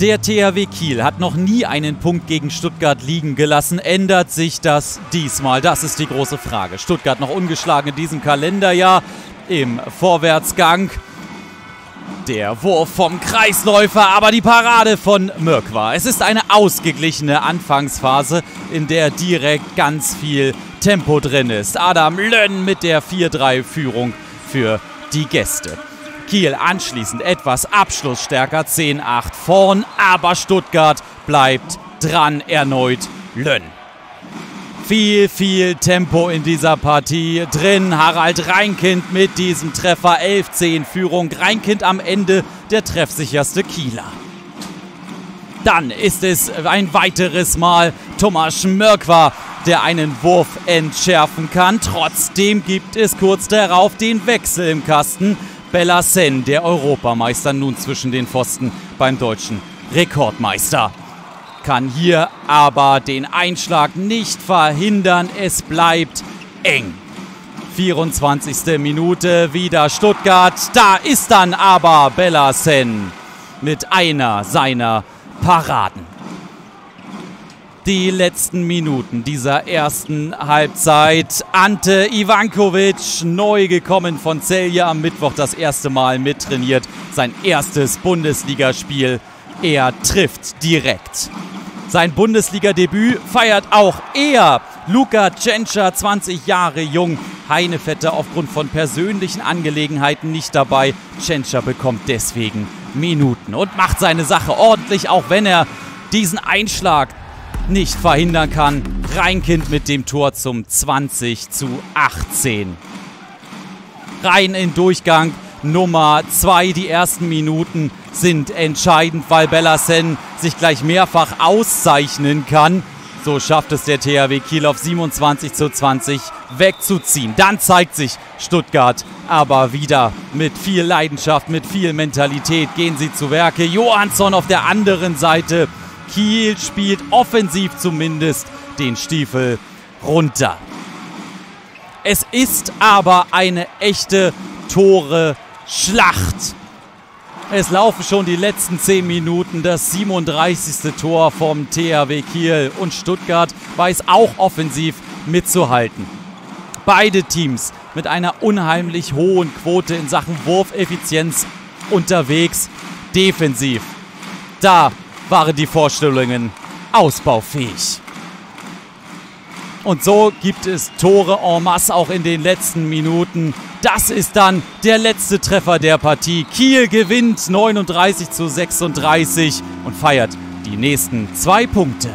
Der THW Kiel hat noch nie einen Punkt gegen Stuttgart liegen gelassen. Ändert sich das diesmal? Das ist die große Frage. Stuttgart noch ungeschlagen in diesem Kalenderjahr im Vorwärtsgang. Der Wurf vom Kreisläufer, aber die Parade von Mirkwa. Es ist eine ausgeglichene Anfangsphase, in der direkt ganz viel Tempo drin ist. Adam Lönn mit der 4-3-Führung für die Gäste. Kiel anschließend etwas abschlussstärker, 10-8 vorn, aber Stuttgart bleibt dran erneut Lönn. Viel, viel Tempo in dieser Partie drin. Harald Reinkind mit diesem Treffer 11-10 Führung. Reinkind am Ende der treffsicherste Kieler. Dann ist es ein weiteres Mal Thomas Mörkwa, der einen Wurf entschärfen kann. Trotzdem gibt es kurz darauf den Wechsel im Kasten. Bellassen, der Europameister, nun zwischen den Pfosten beim deutschen Rekordmeister. Kann hier aber den Einschlag nicht verhindern. Es bleibt eng. 24. Minute wieder Stuttgart. Da ist dann aber Bellassen mit einer seiner Paraden die letzten Minuten dieser ersten Halbzeit. Ante Ivankovic, neu gekommen von Celje am Mittwoch, das erste Mal mittrainiert. Sein erstes Bundesligaspiel. Er trifft direkt. Sein Bundesliga-Debüt feiert auch er. Luka Tschentscher, 20 Jahre jung. Heinefetter aufgrund von persönlichen Angelegenheiten nicht dabei. Tschentscher bekommt deswegen Minuten und macht seine Sache ordentlich, auch wenn er diesen Einschlag nicht verhindern kann. Reinkind mit dem Tor zum 20 zu 18. Rein in Durchgang Nummer 2. Die ersten Minuten sind entscheidend, weil Bellassen sich gleich mehrfach auszeichnen kann. So schafft es der THW Kiel auf 27 zu 20 wegzuziehen. Dann zeigt sich Stuttgart aber wieder mit viel Leidenschaft, mit viel Mentalität gehen sie zu Werke. Johansson auf der anderen Seite Kiel spielt offensiv zumindest den Stiefel runter. Es ist aber eine echte Tore-Schlacht. Es laufen schon die letzten 10 Minuten. Das 37. Tor vom THW Kiel und Stuttgart weiß auch offensiv mitzuhalten. Beide Teams mit einer unheimlich hohen Quote in Sachen Wurfeffizienz unterwegs. Defensiv. Da waren die Vorstellungen ausbaufähig. Und so gibt es Tore en masse auch in den letzten Minuten. Das ist dann der letzte Treffer der Partie. Kiel gewinnt 39 zu 36 und feiert die nächsten zwei Punkte.